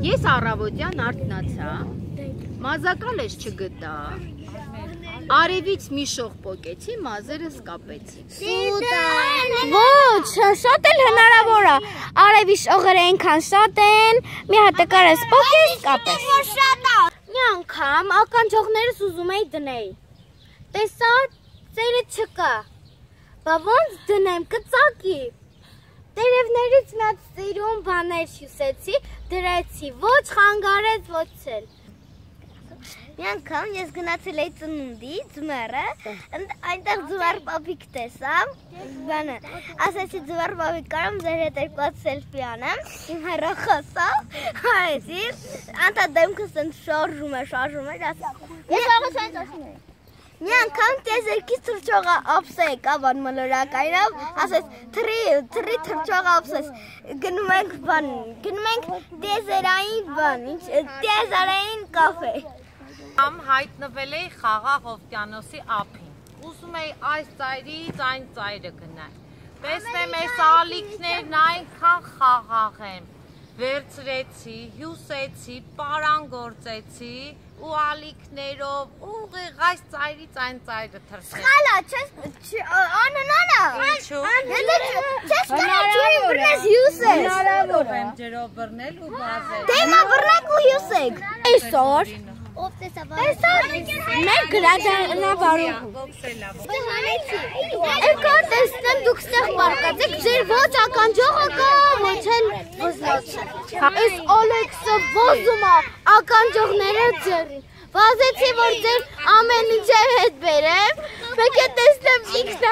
Ես առավոտյան արթնացա, մազակալես չգտա։ Արևից մի շող պոկեցի, մազերս կապեցի։ Ոչ, շատ էլ հնարավոր է։ Արևի շողերը այնքան շատ են, մի հատ կարես փոքես կապես։ Մի անգամ ականջողներս ուզում էի դնել։ Տեսա, ծերը չկա։ Բա ոնց դնեմ, կծակի։ Տերևներից հատ ծիրուն բաներ հյուսեցի, դրեցի, ոչ խանգարեց, ոչ ցել։ Մի անգամ ես գնացել էի ծնունդի, ձմեռը, այնտեղ ձմեռ պապիկ տեսա, բանը, ասեցի ձմեռ պապիկ կարամ ձեր հետ երկու սելֆի անեմ, իմ հեռը խոսավ, հարեցի, անտա դեմքս ընդ շարժում է, շարժում է, ասա, ես աղս այն ծաշում էի։ Մի անգամ տեզերքից թրջողը ապսե եկա բան մոլորակայնով, ասես թրի, թրի թրջողը ապսես, գնում ենք բան, գնում ենք տեզերային բան, ինչ, տեզերային կաֆե։ Ամ հայտնվել էի խաղաղ օվկիանոսի ափին։ Ուզում էի այս ծայրից այն ծայրը գնալ։ Տեսնեմ այս ալիքներն այնքան խաղաղ են։ Վերցրեցի, հյուսեցի, պարանգործեցի ու ալիքներով ուղիղ այս ծայրից այն ծայրը թռցրեցի։ Խալա, չես անանանա։ Ինչու։ Եթե չես կարող ջուրի բռնես հյուսես։ Հնարավոր եմ ջրով բռնել ու բազել։ Դեմա բռնեք ու հյուսեք։ Այսօր ով տեսա Տեսա մեր գրադարանավարում Եկա տեսնեմ դուք ստեղ պարկած եք ձեր ոչ էլ ոզնոցը Այս Օլեքսը ոզում է ականջողները ձեռին Վազեցի որ ձեր ամեն ինչը հետ բերեմ Մեկ է տեսնեմ ինքն